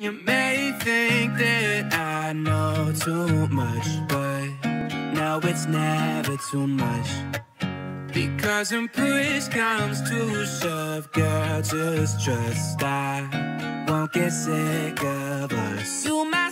You may think that I know too much, but now it's never too much. Because when push comes to shove, girl, just trust I won't get sick of us. You my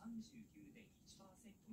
39.1%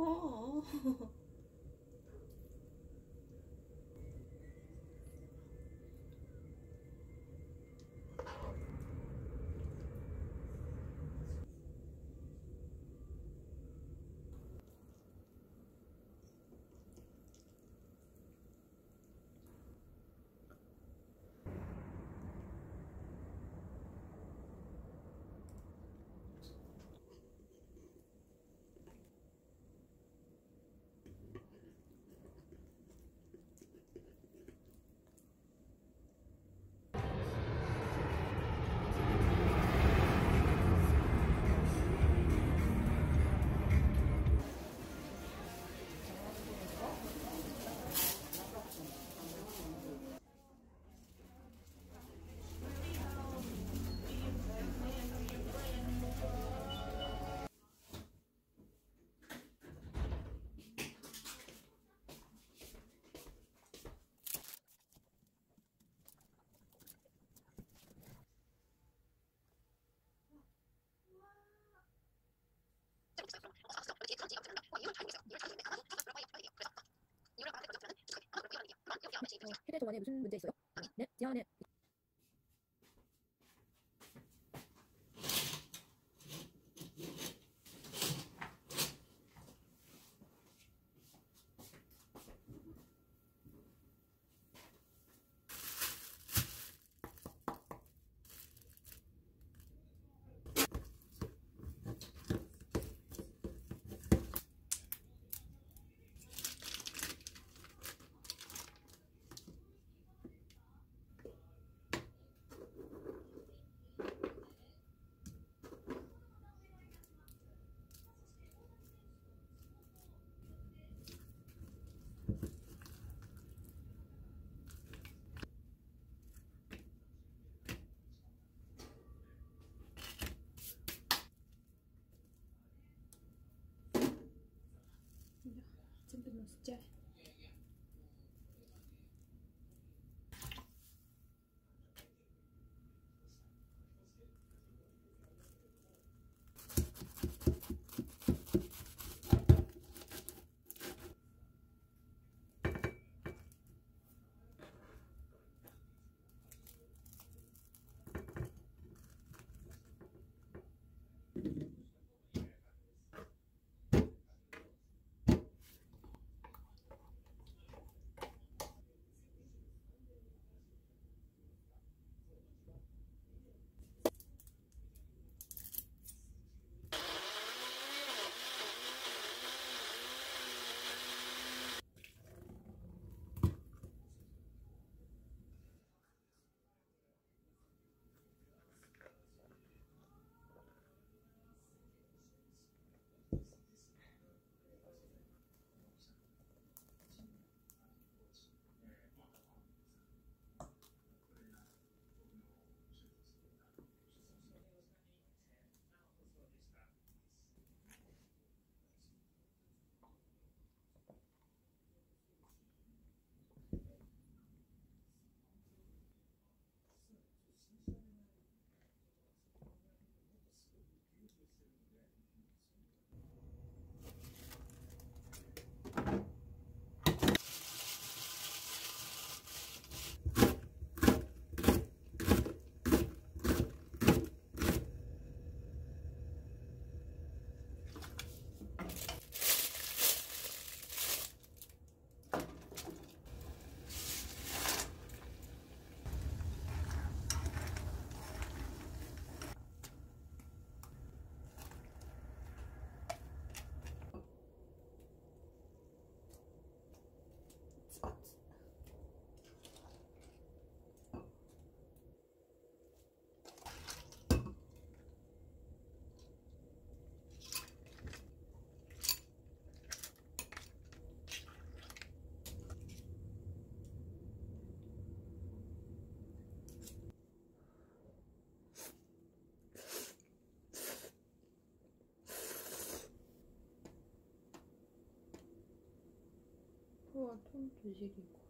哦。Oh. 휴대전화에 무슨 문제 있어요? 네, 지안에 Sampai. 보통 두식이고.